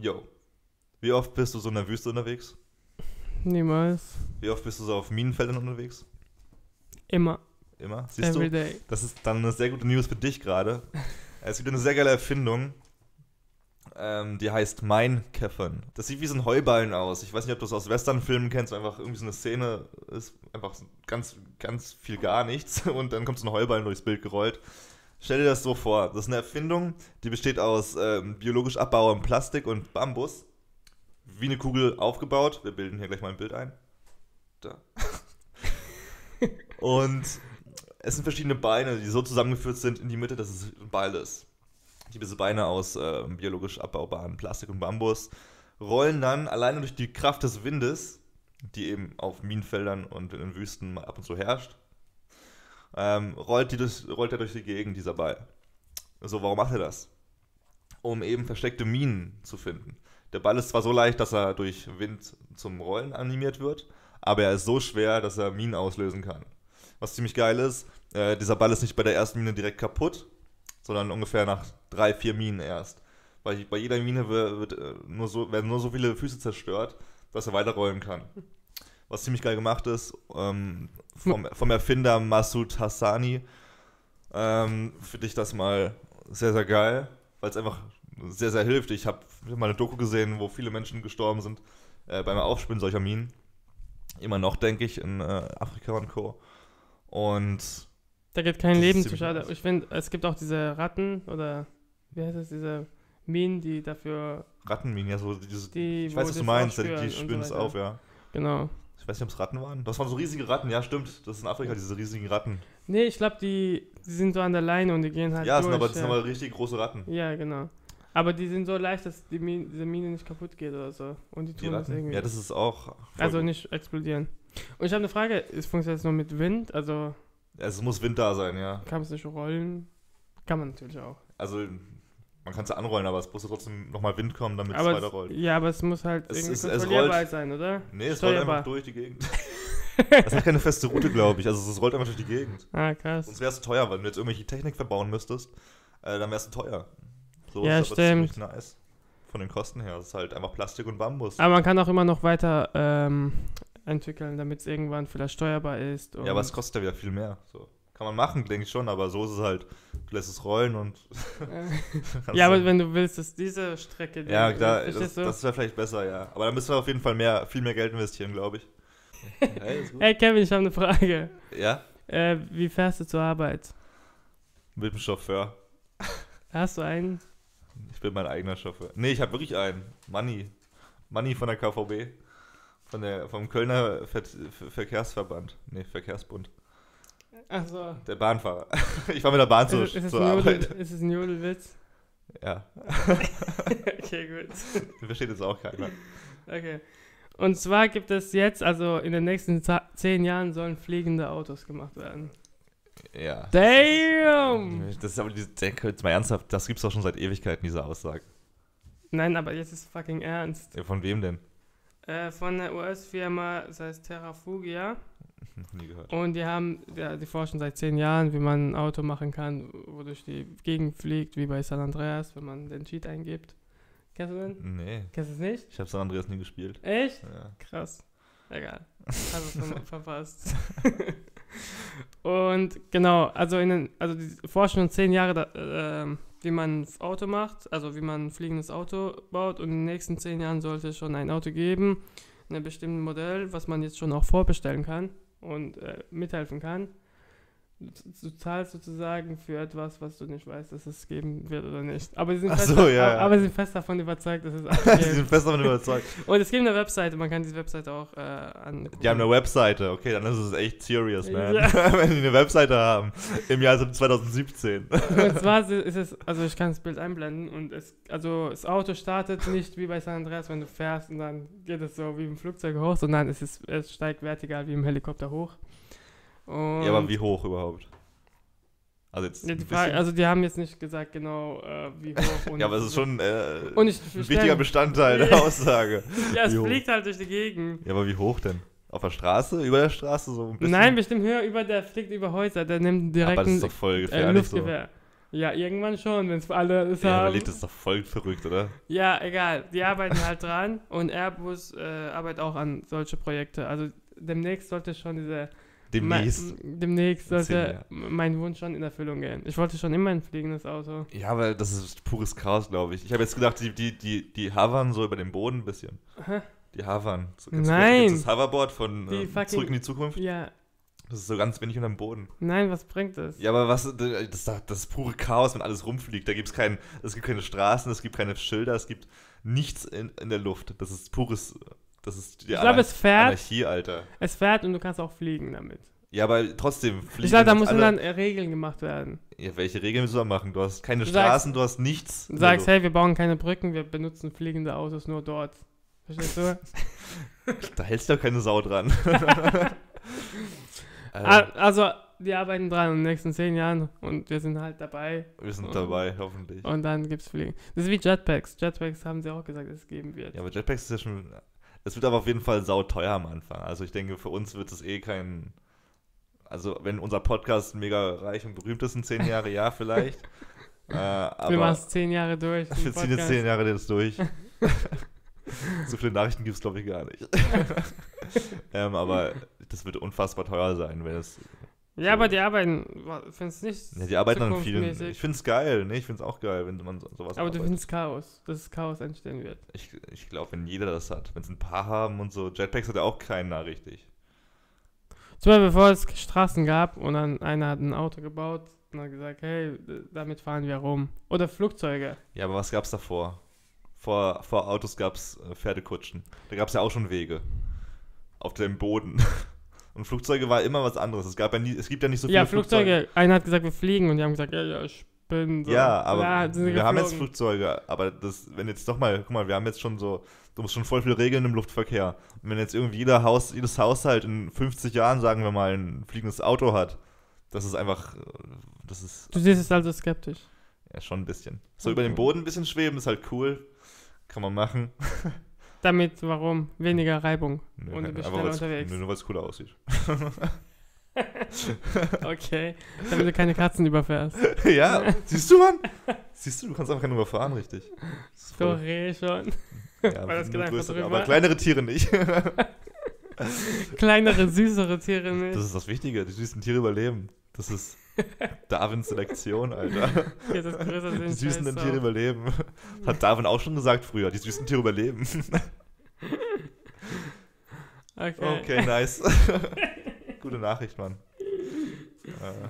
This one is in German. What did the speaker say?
Yo. Wie oft bist du so in der Wüste unterwegs? Niemals. Wie oft bist du so auf Minenfeldern unterwegs? Immer. Immer? Siehst Every du? day. Das ist dann eine sehr gute News für dich gerade. Es gibt eine sehr geile Erfindung, ähm, die heißt Minecraftern. Das sieht wie so ein Heuballen aus. Ich weiß nicht, ob du es aus Westernfilmen kennst, einfach irgendwie so eine Szene ist, einfach ganz, ganz viel gar nichts und dann kommt so ein Heuballen durchs Bild gerollt. Stell dir das so vor. Das ist eine Erfindung, die besteht aus ähm, biologisch abbaubarem Plastik und Bambus. Wie eine Kugel aufgebaut. Wir bilden hier gleich mal ein Bild ein. Da. und es sind verschiedene Beine, die so zusammengeführt sind in die Mitte, dass es ein Ball ist. Diese Beine aus äh, biologisch abbaubaren Plastik und Bambus rollen dann alleine durch die Kraft des Windes, die eben auf Minenfeldern und in den Wüsten mal ab und zu herrscht, ähm, rollt, die durch, rollt er durch die Gegend, dieser Ball. So, warum macht er das? Um eben versteckte Minen zu finden. Der Ball ist zwar so leicht, dass er durch Wind zum Rollen animiert wird, aber er ist so schwer, dass er Minen auslösen kann. Was ziemlich geil ist, äh, dieser Ball ist nicht bei der ersten Mine direkt kaputt, sondern ungefähr nach drei, vier Minen erst. Weil bei jeder Mine wird, wird, äh, nur so, werden nur so viele Füße zerstört, dass er weiterrollen kann. Was ziemlich geil gemacht ist, ähm, vom, vom Erfinder Masud Hassani, ähm, finde ich das mal sehr, sehr geil, weil es einfach sehr, sehr hilft. Ich habe mal eine Doku gesehen, wo viele Menschen gestorben sind äh, beim Aufspinnen solcher Minen. Immer noch, denke ich, in äh, Afrika und Co. Und Da geht kein Leben zu schade. Ich finde, es gibt auch diese Ratten oder wie heißt das, diese Minen, die dafür, Rattenminen, ja, so diese, die ich weiß, was du meinst, die, die es so weiter. auf, ja. Genau. Ich weiß nicht, ob es Ratten waren. Das waren so riesige Ratten, ja, stimmt. Das ist in Afrika, diese riesigen Ratten. Nee, ich glaube, die, die sind so an der Leine und die gehen halt ja, das durch. sind aber, das sind aber richtig große Ratten. ja, genau. Aber die sind so leicht, dass die Mine, diese Mine nicht kaputt geht oder so. Und die Die tun das Ratten. irgendwie. Ja, das ist auch. also gut. nicht explodieren. Und ich habe eine Frage, es funktioniert jetzt nur mit Wind, also Es muss Wind da sein, ja. kann es nicht rollen? Kann man natürlich auch. Also, man kann es ja anrollen, aber es muss ja trotzdem nochmal Wind kommen, damit es aber weiterrollt. es, ja, aber es muss halt Es irgendwie es kontrollierbar rollt- sein, oder? Nee, es rollt einfach durch die Gegend. Das hat keine feste Route, glaube ich. Also, es rollt einfach durch die Gegend. Ah, krass. Sonst wäre es teuer, weil wenn du jetzt irgendwelche Technik verbauen müsstest, äh, dann wäre es teuer. So Ja, ist aber ziemlich stimmt. nice. Von den Kosten her. Es ist halt einfach Plastik und Bambus. Aber man kann auch immer noch weiter ähm, entwickeln, damit es irgendwann vielleicht steuerbar ist. Ja, aber es kostet ja wieder viel mehr. So. Kann man machen, denke ich schon, aber so ist es halt. Du lässt es rollen und. Ja, aber wenn du willst, dass diese Strecke. die- Ja, klar, das, das wäre vielleicht besser, ja. Aber da müssen wir auf jeden Fall mehr, viel mehr Geld investieren, glaube ich. hey. Hey Kevin, ich habe eine Frage. Ja, Äh, wie fährst du zur Arbeit? mit dem Chauffeur. Hast du einen? Ich bin mein eigener Chauffeur. Nee, ich habe wirklich einen. Money. Money von der KVB. Von der, vom Kölner Ver Ver Verkehrsverband. Nee, Verkehrsbund. Achso. Der Bahnfahrer. Ich war mit der Bahn zur, Ist, ist, es zur ein Jodel, Arbeit. ist es ein Jodelwitz? Ja, okay, gut. versteht jetzt auch keiner. Okay. Und zwar gibt es jetzt, also in den nächsten zehn Jahren sollen fliegende Autos gemacht werden. Ja. Damn! Das ist aber, denke jetzt mal ernsthaft, das gibt's doch schon seit Ewigkeiten, diese Aussage. Nein, aber jetzt ist fucking ernst. Ja, Von wem denn? Äh, von der US-Firma, das heißt Terrafugia. Noch nie gehört. Und die haben, ja, die forschen seit zehn Jahren, wie man ein Auto machen kann, wo durch die Gegend fliegt, wie bei San Andreas, wenn man den Cheat eingibt. Kennst du den? Nee, Kennst du es nicht? ich habe San Andreas nie gespielt. Echt? Ja. Krass. Egal. Hast es ver- verpasst. Und genau, also in den, also die forschen schon zehn Jahre, da, ähm, wie man ein Auto macht, also wie man ein fliegendes Auto baut. Und in den nächsten zehn Jahren sollte es schon ein Auto geben, in einem bestimmten Modell, was man jetzt schon auch vorbestellen kann und äh, mithelfen kann. Du, zahlst sozusagen für etwas, was du nicht weißt, dass es geben wird oder nicht. Aber sie sind, fest, so, da- ja, ja. aber sie sind fest davon überzeugt, dass es auch Sie sind fest davon überzeugt. Und es gibt eine Webseite, man kann diese Webseite auch äh, an. Die haben eine Webseite, okay, dann ist es echt serious, man. Ja. Wenn die eine Webseite haben, im Jahr 2017. Und zwar ist es, also ich kann das Bild einblenden und es, also das Auto startet nicht wie bei San Andreas, wenn du fährst und dann geht es so wie im Flugzeug hoch, sondern es, ist, es steigt vertikal wie im Helikopter hoch. Und Ja, aber wie hoch überhaupt? Also jetzt Ja, die Frage, also die haben jetzt nicht gesagt genau, äh, wie hoch. Und ja, aber es ist schon äh, ein wichtiger Bestandteil der. Aussage. Ja, es fliegt halt durch die Gegend. Ja, aber wie hoch denn? Auf der Straße? Über der Straße? So ein bisschen? Nein, bestimmt höher über, der fliegt über Häuser, der nimmt direkt aber das ist doch voll äh, gefährlich so. Luftgewehr. Ja, irgendwann schon, wenn es alle es Ja, aber haben. Lied ist doch voll verrückt, oder? Ja, egal. Die arbeiten halt dran und Airbus äh, arbeitet auch an solche Projekte. Also demnächst sollte schon diese. Demnächst. Mein, demnächst sollte mein Wunsch schon in Erfüllung gehen. Ich wollte schon immer ein fliegendes Auto. Ja, aber das ist pures Chaos, glaube ich. Ich habe jetzt gedacht, die, die, die, die hovern so über den Boden ein bisschen. Hä? Die hovern. So, Nein. du Das Hoverboard von äh, fucking- Zurück in die Zukunft. Ja, Das ist so ganz wenig unter dem Boden. nein, was bringt es? Ja, aber was, das, das ist pure Chaos, wenn alles rumfliegt. Da gibt's kein, es gibt keine Straßen, es gibt keine Schilder, es gibt nichts in, in der Luft. Das ist pures, das ist die Ich glaube, es fährt, Anarchie, Alter. es fährt und du kannst auch fliegen damit. Ja, aber trotzdem fliegen Ich glaube, da müssen alle, dann Regeln gemacht werden. Ja, welche Regeln willst du da machen? Du hast keine Du Straßen, du hast nichts. Du sagst, Luft. hey, wir bauen keine Brücken, wir benutzen fliegende Autos nur dort. Verstehst du? Da hältst du doch keine Sau dran. Äh, also, die arbeiten dran in den nächsten zehn Jahren und wir sind halt dabei. wir sind dabei, hoffentlich. Und dann gibt's Fliegen. Das ist wie Jetpacks. Jetpacks haben sie auch gesagt, dass es geben wird. Ja, aber Jetpacks ist ja schon. Es wird aber auf jeden Fall sauteuer am Anfang. Also ich denke, für uns wird es eh kein. Also wenn unser Podcast mega reich und berühmt ist in zehn Jahre, ja, vielleicht. äh, wir machen es zehn Jahre durch. wir ziehen jetzt zehn Jahre das durch. so viele Nachrichten gibt es, glaube ich, gar nicht. ähm, aber das wird unfassbar teuer sein, wenn es. Ja, aber die arbeiten, findest du nicht Ja, die arbeiten an vielen. Ich finde es geil, ne? Ich finde es auch geil, wenn man so, sowas Aber du arbeitet. findest Chaos, dass es Chaos entstehen wird. Ich, ich glaube, wenn jeder das hat, wenn es ein paar haben und so, Jetpacks hat ja auch keiner richtig. Zum Beispiel, bevor es Straßen gab und dann einer hat ein Auto gebaut und hat gesagt, hey, damit fahren wir rum. Oder Flugzeuge. Ja, aber was gab's davor? Vor, vor Autos gab's äh, Pferdekutschen. Da gab's ja auch schon Wege. Auf dem Boden. Und Flugzeuge war immer was anderes. Es, gab ja nie, es gibt ja nicht so viele ja, Flugzeuge. Einer hat gesagt, wir fliegen und die haben gesagt, ja, ja, ich bin so. Ja, aber Ja, wir haben jetzt geflogen. Flugzeuge, aber das, wenn jetzt doch mal, guck mal, wir haben jetzt schon so, du musst schon voll viele Regeln im Luftverkehr. Und wenn jetzt irgendwie jeder Haus, jedes Haushalt in 50 Jahren, sagen wir mal, ein fliegendes Auto hat, das ist einfach, das ist Du siehst es also skeptisch. ja schon ein bisschen. So über den Boden ein bisschen schweben ist halt cool. Kann man machen. Damit, warum? Weniger Reibung. Nö, Und du bist schneller unterwegs. Nur weil es cooler aussieht. Okay. Damit du keine Katzen überfährst. ja, siehst du, Mann? Siehst du, du kannst einfach keine überfahren, richtig. So reh schon. ja, weil das größere, aber kleinere Tiere nicht. Kleinere, süßere Tiere nicht. Das ist das Wichtige, die süßen Tiere überleben. Das ist Darwins Selektion, Alter. Okay, das Die süßen Tiere drauf. überleben. Das hat Darwin auch schon gesagt früher, die süßen Tiere überleben. Okay. Okay, nice. Gute Nachricht, Mann. Äh,